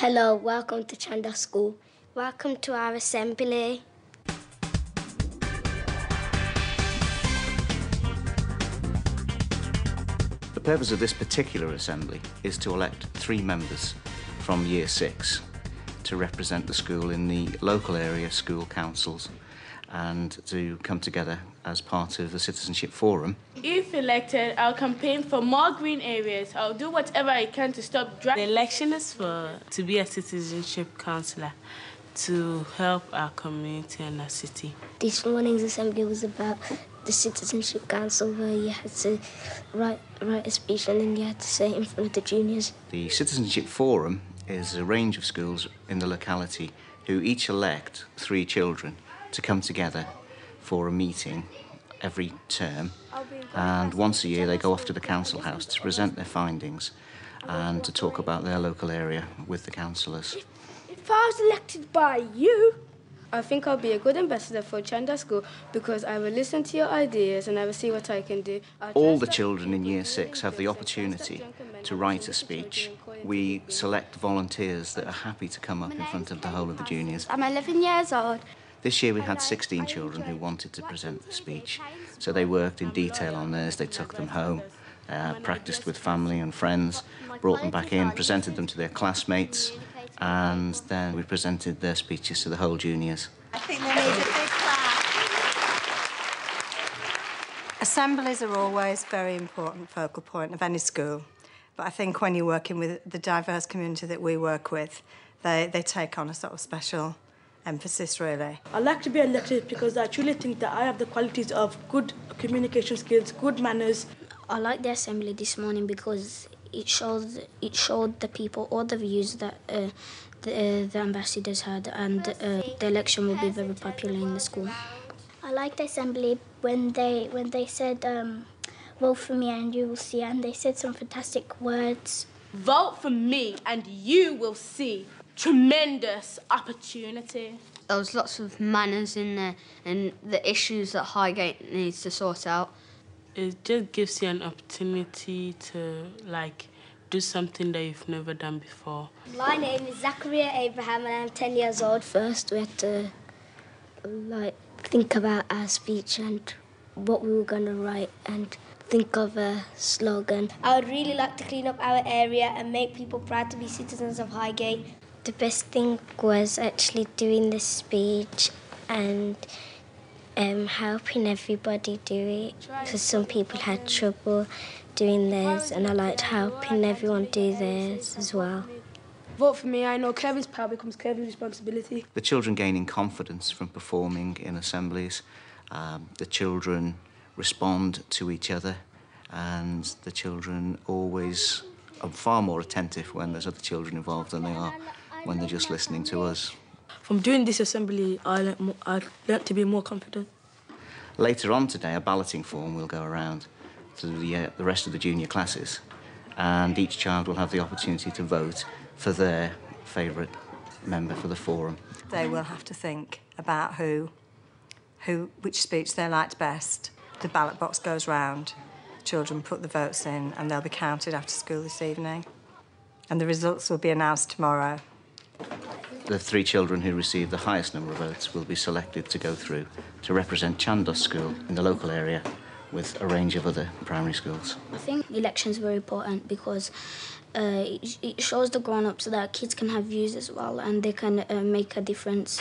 Hello, welcome to Chandos School. Welcome to our assembly. The purpose of this particular assembly is to elect three members from Year 6 to represent the school in the local area school councils and to come together as part of the Citizenship Forum. If elected, I'll campaign for more green areas. I'll do whatever I can to stop drought. The election is for to be a citizenship councillor to help our community and our city. This morning's assembly was about the Citizenship Council where you had to write, write a speech and then you had to say it in front of the juniors. The Citizenship Forum is a range of schools in the locality who each elect three children to come together for a meeting every term and once a year they go off to the council house to present their findings and to talk about their local area with the councillors. If I was elected by you, I think I'll be a good ambassador for Chandos School because I will listen to your ideas and I will see what I can do. I'll All the children in year six have the opportunity to write a speech. We select volunteers that are happy to come up in front of the whole of the juniors. I'm 11 years old. This year we had 16 children who wanted to present the speech, so they worked in detail on theirs. They took them home, uh, practiced with family and friends, brought them back in, presented them to their classmates, and then we presented their speeches to the whole juniors. I think they need a big clap. Assemblies are always a very important focal point of any school. But I think when you're working with the diverse community that we work with, they, they take on a sort of special emphasis, really. I like to be elected because I truly think that I have the qualities of good communication skills, good manners. I like the assembly this morning because it shows it showed the people all the views that uh, the, uh, the ambassadors had, and uh, the election will be very popular in the school. I liked the assembly when they when they said um, vote for me and you will see and they said some fantastic words. Vote for me and you will see tremendous opportunity. There was lots of manners in there and the issues that Highgate needs to sort out. It just gives you an opportunity to like do something that you've never done before. My name is Zachariah Abraham and I'm 10 years old. First, we had to like think about our speech and what we were going to write and think of a slogan. I would really like to clean up our area and make people proud to be citizens of Highgate. The best thing was actually doing the speech and um, helping everybody do it because some people had trouble doing theirs and I liked helping everyone do theirs as well. Vote for me. I know Kevin's power becomes Kevin's responsibility. The children gaining confidence from performing in assemblies. Um, the children respond to each other, and the children always are far more attentive when there's other children involved than they are when they're just listening to us. From doing this assembly, I learnt, more, I learnt to be more confident. Later on today, a balloting form will go around to the, uh, the rest of the junior classes, and each child will have the opportunity to vote for their favourite member for the forum. They will have to think about who, who, which speech they liked best. The ballot box goes round, children put the votes in, and they'll be counted after school this evening. And the results will be announced tomorrow. The three children who receive the highest number of votes will be selected to go through to represent Chandos School in the local area with a range of other primary schools. I think elections were important because uh, it, it shows the grown-ups that kids can have views as well and they can uh, make a difference.